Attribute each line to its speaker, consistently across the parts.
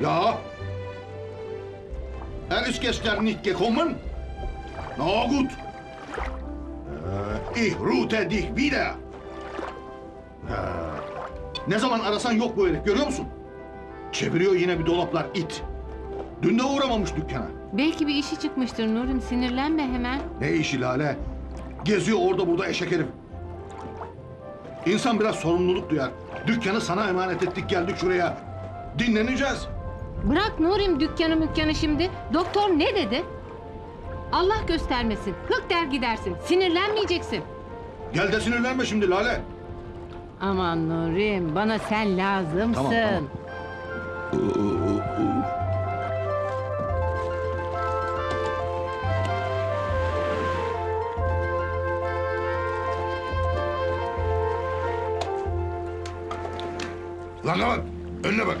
Speaker 1: Ja. Er ist gestern nicht gekommen? Na gut. İch rufe dich wieder. Ne zaman arasan yok bu herif görüyor musun? Çeviriyor yine bir dolaplar it. Dün de uğramamış dükkana.
Speaker 2: Belki bir işi çıkmıştır Nurim. Sinirlenme hemen.
Speaker 1: Ne işi Lale? Geziyor orada burada eşek herif. İnsan biraz sorumluluk duyar. Dükkanı sana emanet ettik geldik şuraya. Dinleneceğiz.
Speaker 2: Bırak Nurim dükkanı mükkanı şimdi. Doktor ne dedi? Allah göstermesin. Hık der gidersin. Sinirlenmeyeceksin.
Speaker 1: Gel de sinirlenme şimdi Lale.
Speaker 2: Aman Nurim bana sen lazımsın.
Speaker 1: Tamam, tamam.
Speaker 3: Lan bak, önüne bak.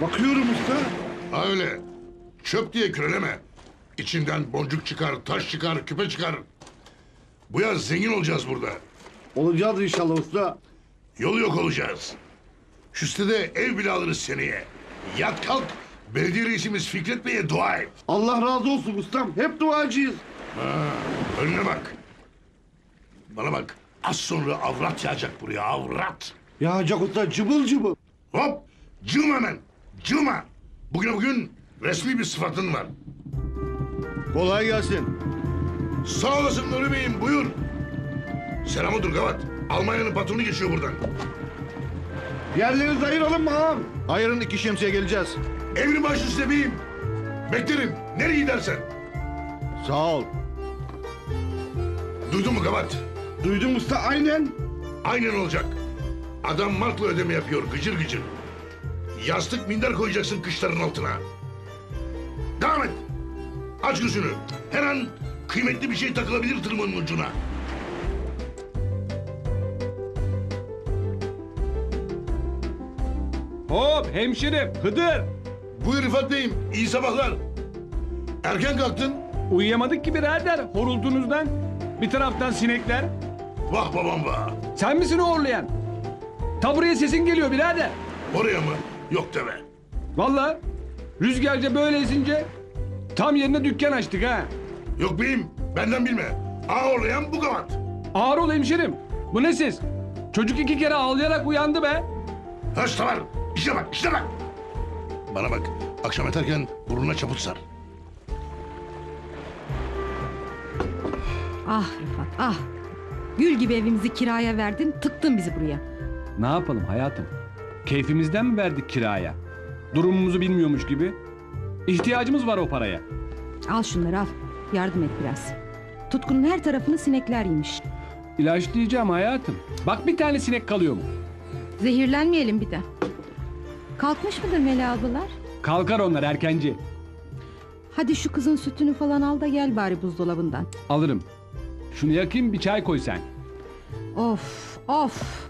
Speaker 1: Bakıyorum usta.
Speaker 3: Ha öyle. Çöp diye küreleme. İçinden boncuk çıkar, taş çıkar, küpe çıkar. Bu yaz zengin olacağız burada.
Speaker 1: Olacağız inşallah usta.
Speaker 3: Yol yok olacağız. Şu sitede ev bile alırız seneye. Yat kalk, belediye reisimiz Fikret Bey'e dua et.
Speaker 1: Allah razı olsun ustam. Hep duacıyız.
Speaker 3: Önüne bak. Bana bak, az sonra avrat yağacak buraya, avrat.
Speaker 1: Yağacak usta cıbıl cıbıl.
Speaker 3: Hop, cıma hemen, cıma. Bugüne bugün resmi bir sıfatın var.
Speaker 1: Kolay gelsin.
Speaker 3: Sağ olasın Nuri Bey'im, buyur. Selamı dur Gavat. Almanya'nın patronu geçiyor buradan.
Speaker 1: Yerlerinizi ayıralım mı ağam? Ayırın iki şemsiye geleceğiz.
Speaker 3: Emri baş üstte beyim. Beklerim. Nereye gidersen.
Speaker 1: Sağ ol.
Speaker 3: Duydun mu Gavat?
Speaker 1: Duydum usta aynen.
Speaker 3: Aynen olacak. Adam markla ödeme yapıyor gıcır gıcır. Yastık minder koyacaksın kışların altına. Devam et. Aç gözünü. Her an kıymetli bir şey takılabilir tırmanın ucuna.
Speaker 4: Hop hemşerim Hıdır.
Speaker 3: Buyur Rıfat Bey'im. İyi sabahlar. Erken kalktın.
Speaker 4: Uyuyamadık ki birader horuldunuzdan. Bir taraftan sinekler.
Speaker 3: Vah babam vah.
Speaker 4: Sen misin o horlayan? Tabureye sesin geliyor birader.
Speaker 3: Oraya mı? Yok deme.
Speaker 4: Vallahi rüzgarca böyle esince tam yerine dükkan açtık ha.
Speaker 3: Yok beyim. Benden bilme. Aa orlayan bu Gavat.
Speaker 4: Ağır ol hemşerim. Bu ne ses? Çocuk iki kere ağlayarak uyandı be.
Speaker 3: Höşte var. İşe bak, işe bak. Bana bak, akşam yatarken burnuna çaput sar.
Speaker 5: Ah Rıfat ah. Gül gibi evimizi kiraya verdin tıktın bizi buraya.
Speaker 4: Ne yapalım hayatım? Keyfimizden mi verdik kiraya? Durumumuzu bilmiyormuş gibi. İhtiyacımız var o paraya.
Speaker 5: Al şunları al. Yardım et biraz. Tutkunun her tarafını sinekler yemiş.
Speaker 4: İlaçlayacağım hayatım. Bak bir tane sinek kalıyor mu?
Speaker 5: Zehirlenmeyelim bir de. Kalkmış mıdır Meli ablalar?
Speaker 4: Kalkar onlar erkenci.
Speaker 5: Hadi şu kızın sütünü falan al da gel bari buzdolabından.
Speaker 4: Alırım. Şunu yakayım bir çay koy sen.
Speaker 5: Of of.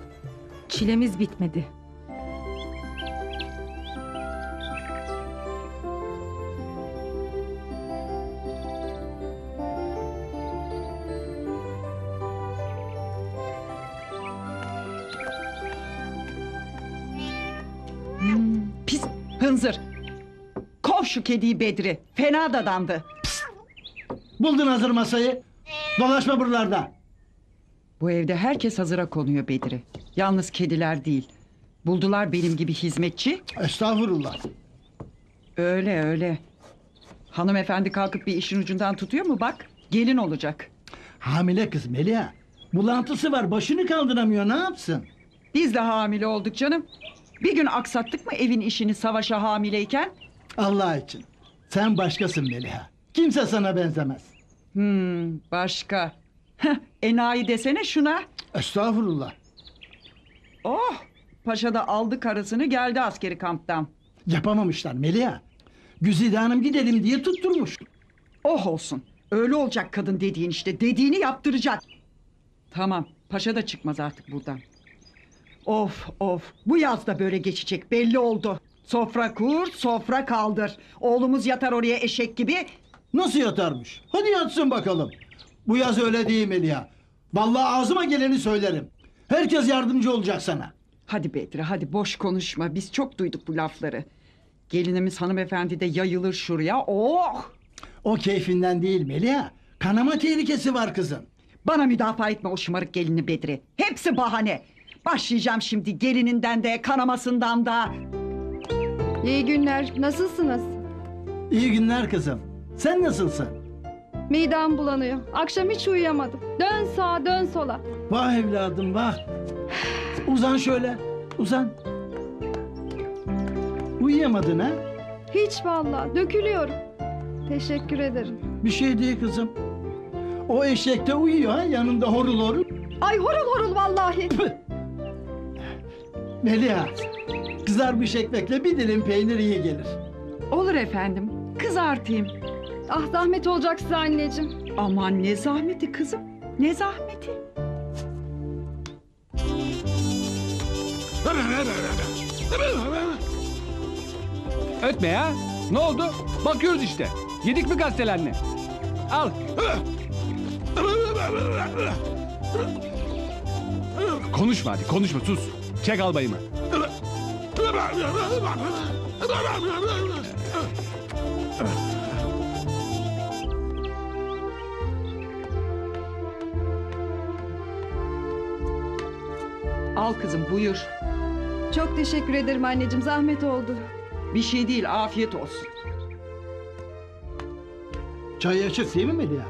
Speaker 5: Çilemiz bitmedi.
Speaker 6: Hınzır. Kov şu kediyi Bedri. Fena dadandı.
Speaker 7: Buldun hazır masayı. Dolaşma buralarda.
Speaker 6: Bu evde herkes hazıra konuyor Bedri. Yalnız kediler değil. Buldular benim gibi hizmetçi.
Speaker 7: Estağfurullah.
Speaker 6: Öyle öyle. Hanımefendi kalkıp bir işin ucundan tutuyor mu bak. Gelin olacak.
Speaker 7: Hamile kız Melia. Bulantısı var başını kaldıramıyor ne yapsın?
Speaker 6: Biz de hamile olduk canım. Bir gün aksattık mı evin işini savaşa hamileyken?
Speaker 7: Allah için. Sen başkasın Meliha. Kimse sana benzemez.
Speaker 6: Hmm, başka. Enayi desene şuna.
Speaker 7: Estağfurullah.
Speaker 6: Oh, paşa da aldı karısını geldi askeri kamptan.
Speaker 7: Yapamamışlar Meliha. Güzide Hanım gidelim diye tutturmuş.
Speaker 6: Oh olsun. Öyle olacak kadın dediğin işte. Dediğini yaptıracak. Tamam. Paşa da çıkmaz artık buradan. Of of. Bu yaz da böyle geçecek belli oldu. Sofra kur, sofra kaldır. Oğlumuz yatar oraya eşek gibi.
Speaker 7: Nasıl yatarmış? Hadi yatsın bakalım. Bu yaz öyle değil Meliha. Vallahi ağzıma geleni söylerim. Herkes yardımcı olacak sana.
Speaker 6: Hadi Bedri hadi boş konuşma. Biz çok duyduk bu lafları. Gelinimiz hanımefendi de yayılır şuraya. Oh!
Speaker 7: O keyfinden değil Meliha. Kanama tehlikesi var kızım.
Speaker 6: Bana müdafaa etme o şımarık gelini Bedri. Hepsi bahane. Başlayacağım şimdi gelininden de kanamasından da.
Speaker 8: İyi günler. Nasılsınız?
Speaker 7: İyi günler kızım. Sen nasılsın?
Speaker 8: Midem bulanıyor. Akşam hiç uyuyamadım. Dön sağa dön sola.
Speaker 7: Vah evladım vah. Uzan şöyle. Uzan. Uyuyamadın ha?
Speaker 8: Hiç vallahi dökülüyorum. Teşekkür ederim.
Speaker 7: Bir şey değil kızım. O eşek de uyuyor ha yanında horul horul.
Speaker 8: Ay horul horul vallahi.
Speaker 7: Meliha. Kızarmış ekmekle bir dilim peynir iyi gelir.
Speaker 6: Olur efendim. Kızartayım.
Speaker 8: Ah zahmet olacak size anneciğim.
Speaker 6: Aman ne zahmeti kızım. Ne zahmeti.
Speaker 4: Ötme ya. Ne oldu? Bakıyoruz işte. Yedik mi gazetelenle? Al. Konuşma hadi konuşma sus. Çek albayımı.
Speaker 6: Al kızım buyur.
Speaker 8: Çok teşekkür ederim anneciğim. Zahmet oldu.
Speaker 6: Bir şey değil afiyet olsun.
Speaker 7: Çay açık değil mi Meliha?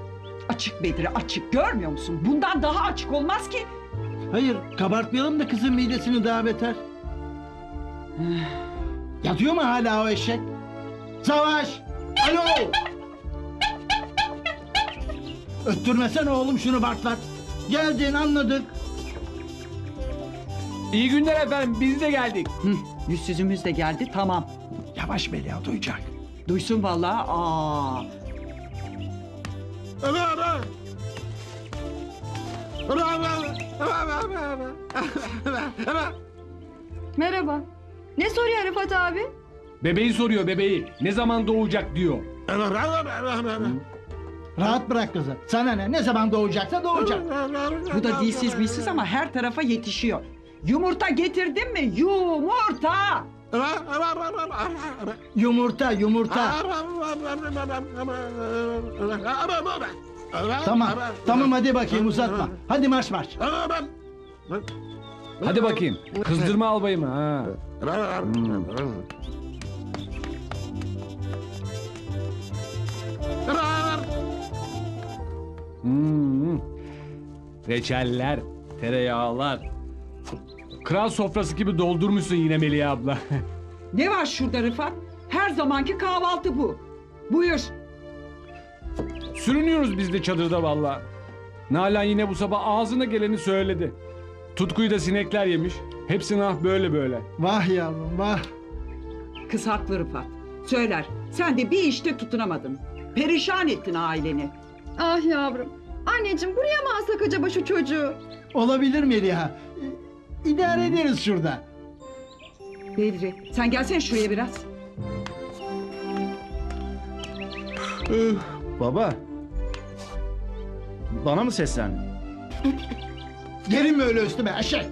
Speaker 6: Açık Bedri açık görmüyor musun? Bundan daha açık olmaz ki.
Speaker 7: Hayır kabartmayalım da kızın midesini daha beter. Yatıyor mu hala o eşek? Savaş! Alo! Öttürmesene oğlum şunu Bartlak. Geldin anladık.
Speaker 4: İyi günler efendim biz de geldik.
Speaker 6: Hı, yüzsüzümüz de geldi tamam.
Speaker 7: Yavaş Meliha duyacak.
Speaker 6: Duysun vallahi. Aa.
Speaker 8: Merhaba. Ne soruyor Rıfat abi?
Speaker 4: Bebeği soruyor bebeği. Ne zaman doğacak diyor.
Speaker 7: Rahat bırak kızı. Sana ne? Ne zaman doğacaksa doğacak.
Speaker 6: Bu da dilsiz bilsiz ama her tarafa yetişiyor. Yumurta getirdin mi? Yumurta!
Speaker 7: Yumurta yumurta. Tamam. Tamam hadi bakayım uzatma. Hadi marş marş.
Speaker 4: Hadi bakayım. Kızdırma albayımı ha. Hmm. Reçeller, tereyağlar. Kral sofrası gibi doldurmuşsun yine Melih abla.
Speaker 6: Ne var şurada Rıfat? Her zamanki kahvaltı bu. Buyur.
Speaker 4: Sürünüyoruz biz de çadırda valla. Nalan yine bu sabah ağzına geleni söyledi. Tutkuyu da sinekler yemiş. Hepsi nah böyle böyle.
Speaker 7: Vah yavrum vah.
Speaker 6: Kız haklı Rıfat. Söyler. Sen de bir işte tutunamadın. Perişan ettin aileni.
Speaker 8: Ah yavrum. Anneciğim buraya mı alsak acaba şu çocuğu?
Speaker 7: Olabilir Meliha. İdare ederiz şurada.
Speaker 6: Bedri sen gelsene şuraya biraz.
Speaker 9: Baba. Bana mı seslendin?
Speaker 7: Mi öyle üstüme eşek?